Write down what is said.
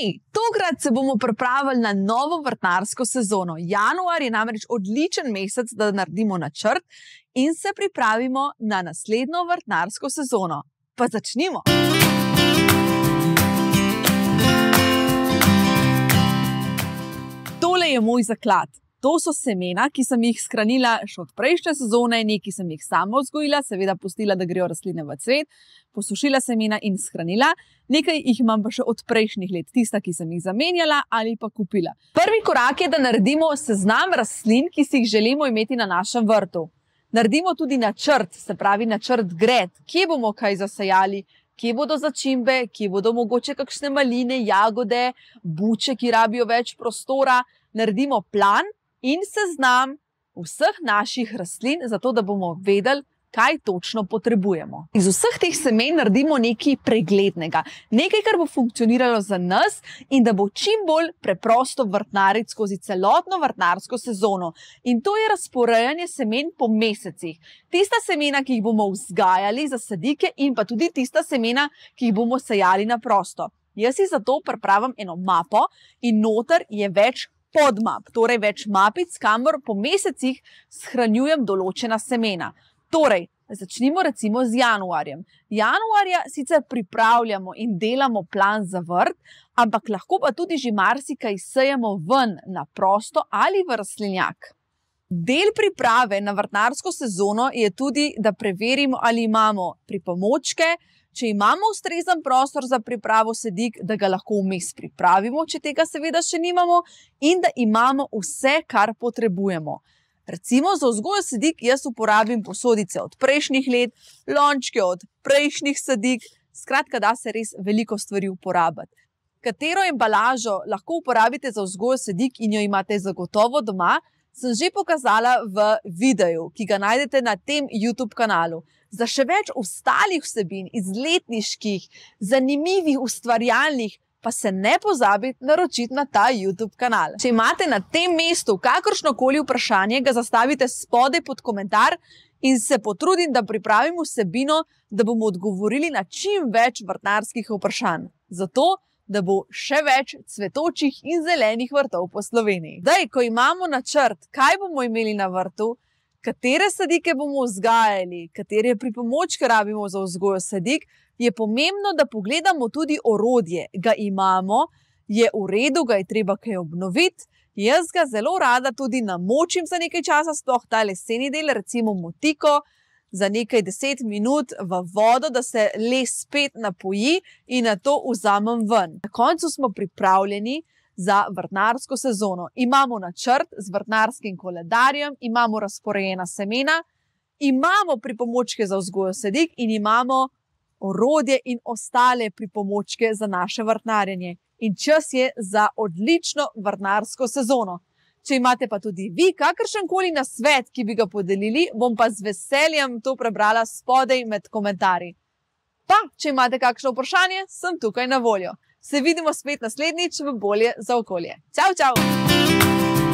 Hej, tokrat se bomo pripravili na novo vrtnarsko sezono. Januar je namreč odličen mesec, da naredimo načrt in se pripravimo na naslednjo vrtnarsko sezono. Pa začnimo! Tole je moj zaklad. To so semena, ki sem jih shranila še od prejšnje sezone, nekaj sem jih sama vzgojila, seveda pustila, da grejo rastline v cvet, posušila semena in shranila. Nekaj jih imam pa še od prejšnjih let, tista, ki sem jih zamenjala ali pa kupila. Prvi korak je, da naredimo seznam rastlin, ki si jih želimo imeti na našem vrtu. Naredimo tudi načrt, se pravi načrt gred, kje bomo kaj zasajali. Kje bodo začimbe, kje bodo mogoče kakšne maline, jagode, buče, ki rabijo več prostora. Naredimo plan, in seznam vseh naših rastlin, zato da bomo vedeli, kaj točno potrebujemo. Iz vseh teh semen naredimo nekaj preglednega, nekaj, kar bo funkcioniralo za nas in da bo čim bolj preprosto vrtnariti skozi celotno vrtnarsko sezono. In to je razporejanje semen po mesecih. Tista semena, ki jih bomo vzgajali za sadike, in pa tudi tista semena, ki jih bomo sajali na prosto. Jaz si zato pripravim eno mapo, in noter je več podmap, torej več mapic, kamor po mesecih shranjujem določena semena. Torej, začnimo recimo z januarjem. Januarja sicer pripravljamo in delamo plan za vrt, ampak lahko pa tudi že marsikaj sejemo ven na prosto ali v rastlinjak. Del priprave na vrtnarsko sezono je tudi, da preverimo, ali imamo pripomočke, če imamo ustrezen prostor za pripravo sedik, da ga lahko vmes pripravimo, če tega seveda še nimamo, in da imamo vse, kar potrebujemo. Recimo za vzgojo sedik jaz uporabim posodice od prejšnjih let, lončke od prejšnjih sedik, skratka, da se res veliko stvari uporabiti. Katero embalažo lahko uporabite za vzgojo sedik in jo imate zagotovo doma, sem že pokazala v videu, ki ga najdete na tem YouTube kanalu. Za še več ostalih vsebin, izletniških, zanimivih, ustvarjalnih, pa se ne pozabite naročiti na ta YouTube kanal. Če imate na tem mestu kakršno koli vprašanje, ga zastavite spodaj pod komentar in se potrudim, da pripravim vsebino, da bomo odgovorili na čim več vrtnarskih vprašanj. Zato da bo še več cvetočih in zelenih vrtov po Sloveniji. Daj, ko imamo načrt, kaj bomo imeli na vrtu, katere sadike bomo vzgajali, katere pripomočke rabimo za vzgojo sadik, je pomembno, da pogledamo tudi orodje. Ga imamo, je v redu, ga je treba kaj obnoviti. Jaz ga zelo rada tudi namočim za nekaj časa, sploh ta leseni del, recimo motiko, za nekaj deset minut v vodo, da se les spet napoji in na to vzamem ven. Na koncu smo pripravljeni za vrtnarsko sezono. Imamo načrt z vrtnarskim koledarjem, imamo razporejena semena, imamo pripomočke za vzgojo sedik in imamo orodje in ostale pripomočke za naše vrtnarjenje. In čas je za odlično vrtnarsko sezono. Če imate pa tudi vi kakršen koli na svet, ki bi ga podelili, bom pa z veseljem to prebrala spodaj med komentarji. Pa, če imate kakšno vprašanje, sem tukaj na voljo. Se vidimo spet naslednjič v bolje za okolje. Čau, čau!